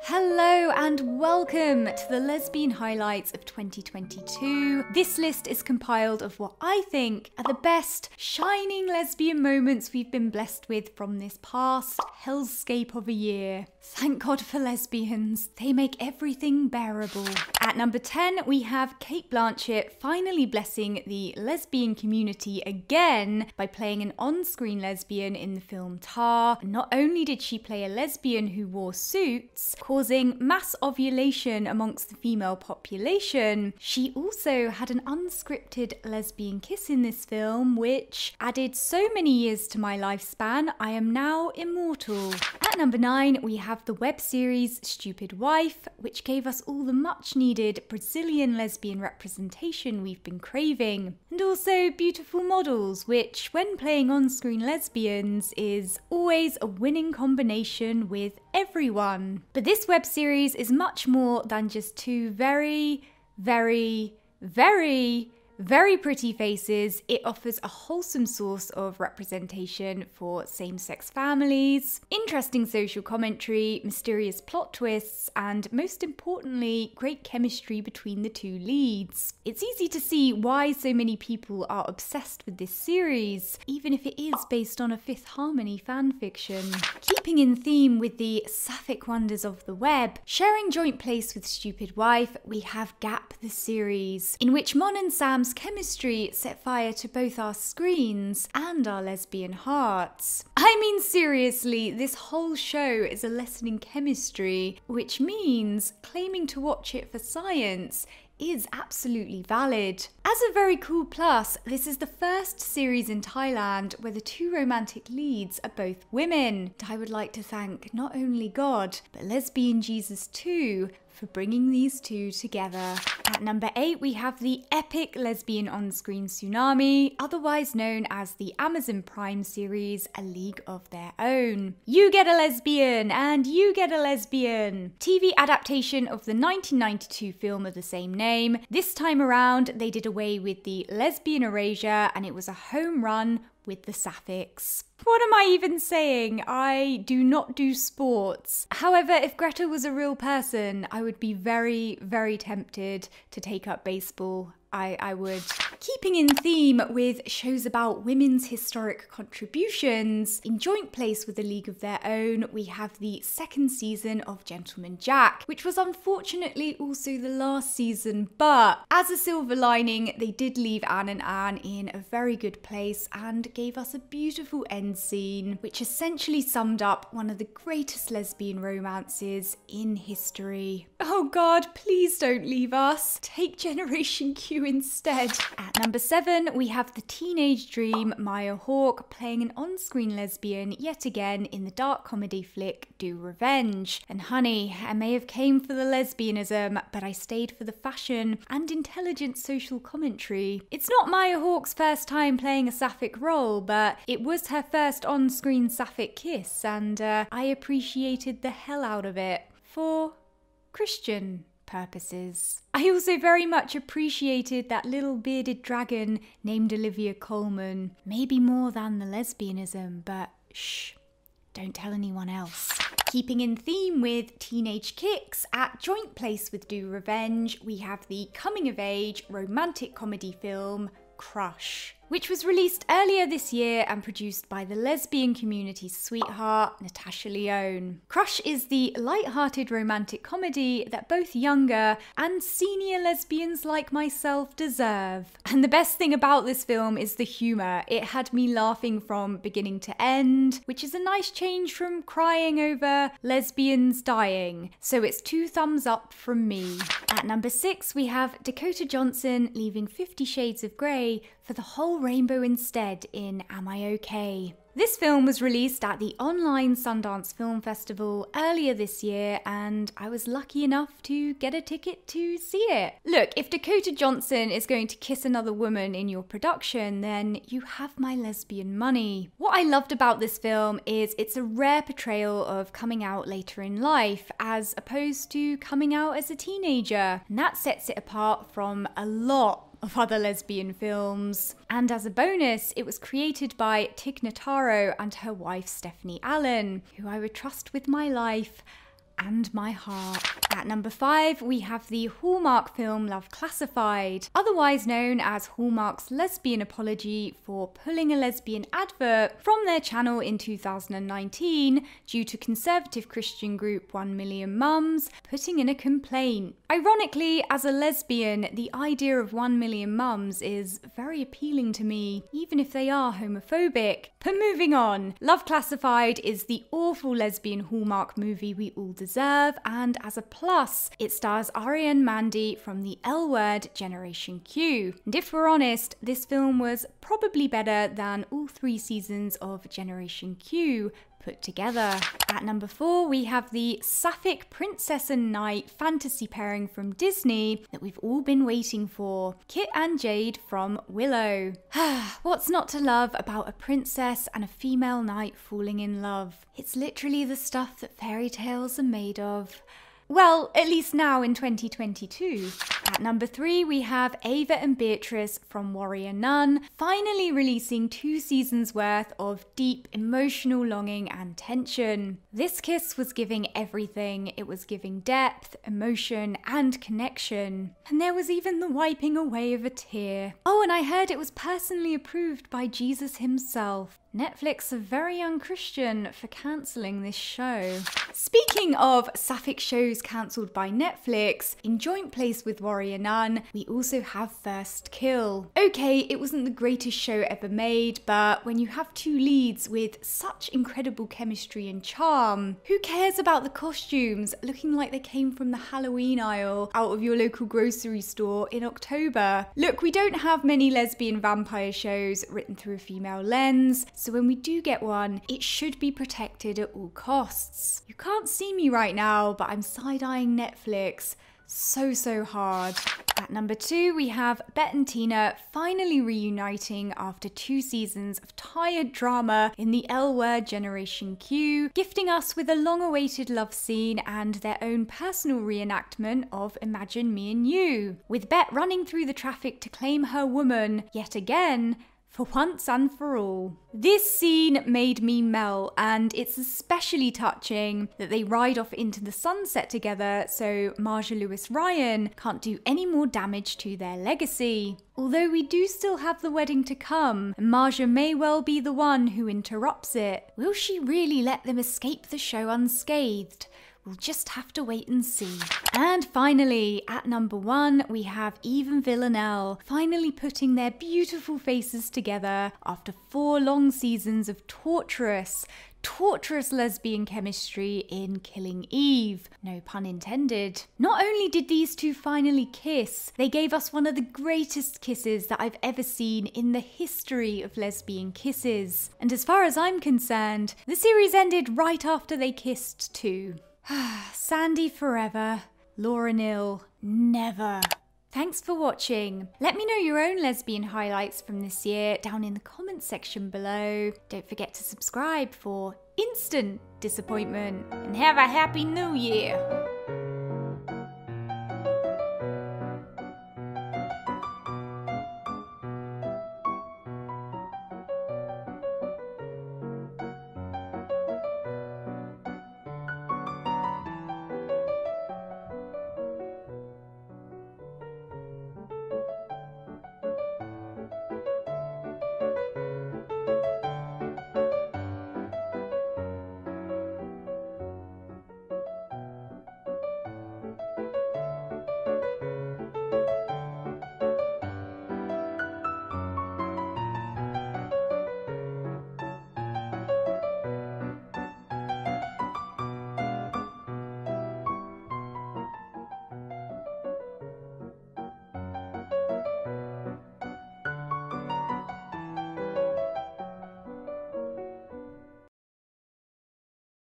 Hello and welcome to the Lesbian Highlights of 2022. This list is compiled of what I think are the best shining lesbian moments we've been blessed with from this past hellscape of a year. Thank God for lesbians, they make everything bearable. At number 10, we have Cate Blanchett finally blessing the lesbian community again by playing an on screen lesbian in the film Tar. Not only did she play a lesbian who wore suits, causing mass ovulation amongst the female population, she also had an unscripted lesbian kiss in this film, which added so many years to my lifespan, I am now immortal. At number 9, we have have the web series Stupid Wife, which gave us all the much needed Brazilian lesbian representation we've been craving, and also Beautiful Models, which, when playing on screen lesbians, is always a winning combination with everyone. But this web series is much more than just two very, very, very very pretty faces, it offers a wholesome source of representation for same sex families, interesting social commentary, mysterious plot twists, and most importantly, great chemistry between the two leads. It's easy to see why so many people are obsessed with this series, even if it is based on a Fifth Harmony fanfiction. Keeping in theme with the sapphic wonders of the web, sharing joint place with Stupid Wife, we have Gap the series, in which Mon and Sam's chemistry set fire to both our screens and our lesbian hearts. I mean, seriously, this whole show is a lesson in chemistry, which means claiming to watch it for science is absolutely valid. As a very cool plus, this is the first series in Thailand where the two romantic leads are both women. I would like to thank not only God, but Lesbian Jesus too for bringing these two together. At number 8, we have the epic lesbian on screen tsunami, otherwise known as the Amazon Prime series A League of Their Own. You get a lesbian, and you get a lesbian. TV adaptation of the 1992 film of the same name. This time around, they did away with the lesbian erasure, and it was a home run with the sapphics. What am I even saying? I do not do sports. However, if Greta was a real person, I would be very, very tempted to take up baseball I, I would. Keeping in theme with shows about women's historic contributions, in joint place with A League of Their Own, we have the second season of Gentleman Jack, which was unfortunately also the last season, but as a silver lining, they did leave Anne and Anne in a very good place and gave us a beautiful end scene, which essentially summed up one of the greatest lesbian romances in history. Oh god, please don't leave us. Take Generation Q instead. At number seven, we have the teenage dream Maya Hawke playing an on screen lesbian yet again in the dark comedy flick Do Revenge. And honey, I may have came for the lesbianism, but I stayed for the fashion and intelligent social commentary. It's not Maya Hawke's first time playing a sapphic role, but it was her first on screen sapphic kiss, and uh, I appreciated the hell out of it. For Christian purposes. I also very much appreciated that little bearded dragon named Olivia Colman, Maybe more than the lesbianism, but shh, don't tell anyone else. Keeping in theme with teenage kicks, at joint place with Do Revenge, we have the coming of age romantic comedy film Crush which was released earlier this year and produced by the lesbian community's sweetheart, Natasha Lyonne. Crush is the light-hearted romantic comedy that both younger and senior lesbians like myself deserve. And the best thing about this film is the humour. It had me laughing from beginning to end, which is a nice change from crying over lesbians dying. So it's two thumbs up from me. At number six, we have Dakota Johnson leaving Fifty Shades of Grey for the whole rainbow instead in Am I OK? This film was released at the online Sundance Film Festival earlier this year, and I was lucky enough to get a ticket to see it. Look, if Dakota Johnson is going to kiss another woman in your production, then you have my lesbian money. What I loved about this film is it's a rare portrayal of coming out later in life, as opposed to coming out as a teenager, and that sets it apart from a lot of other lesbian films. And as a bonus, it was created by Tig Notaro and her wife Stephanie Allynne, who I would trust with my life and my heart. At number five, we have the Hallmark film Love Classified, otherwise known as Hallmark's lesbian apology for pulling a lesbian advert from their channel in 2019 due to conservative Christian group 1 Million Mums putting in a complaint. Ironically, as a lesbian, the idea of 1 Million Mums is very appealing to me, even if they are homophobic. But moving on, Love Classified is the awful lesbian Hallmark movie we all deserve, and as a plus, it stars Ari and Mandy from the L Word Generation Q. And if we're honest, this film was probably better than all three seasons of Generation Q, put together. At number four, we have the Sapphic Princess and Knight fantasy pairing from Disney that we've all been waiting for Kit and Jade from Willow. What's not to love about a princess and a female knight falling in love? It's literally the stuff that fairy tales are made of. Well, at least now in 2022. At number three, we have Ava and Beatrice from Warrior Nun, finally releasing two seasons worth of deep emotional longing and tension. This kiss was giving everything. It was giving depth, emotion, and connection. And there was even the wiping away of a tear. Oh, and I heard it was personally approved by Jesus himself. Netflix are very unchristian for cancelling this show. Speaking of sapphic shows cancelled by Netflix, in joint place with Warrior Nun, we also have First Kill. Okay, it wasn't the greatest show ever made, but when you have two leads with such incredible chemistry and charm, who cares about the costumes looking like they came from the Halloween aisle out of your local grocery store in October? Look, we don't have many lesbian vampire shows written through a female lens, so when we do get one, it should be protected at all costs. You can't see me right now, but I'm side eyeing Netflix so, so hard. At number two, we have Bette and Tina finally reuniting after two seasons of tired drama in the L Word Generation Q, gifting us with a long awaited love scene and their own personal reenactment of Imagine Me and You, with Bette running through the traffic to claim her woman yet again for once and for all. This scene made me melt, and it's especially touching that they ride off into the sunset together so Marja Lewis Ryan can't do any more damage to their legacy. Although we do still have the wedding to come, and Marja may well be the one who interrupts it. Will she really let them escape the show unscathed? We'll just have to wait and see. And finally, at number one, we have Eve and Villanelle finally putting their beautiful faces together after four long seasons of torturous, torturous lesbian chemistry in Killing Eve. No pun intended. Not only did these two finally kiss, they gave us one of the greatest kisses that I've ever seen in the history of lesbian kisses. And as far as I'm concerned, the series ended right after they kissed too. Sandy forever, Laura Neal, never. Thanks for watching. Let me know your own lesbian highlights from this year down in the comments section below. Don't forget to subscribe for instant disappointment and have a happy new year.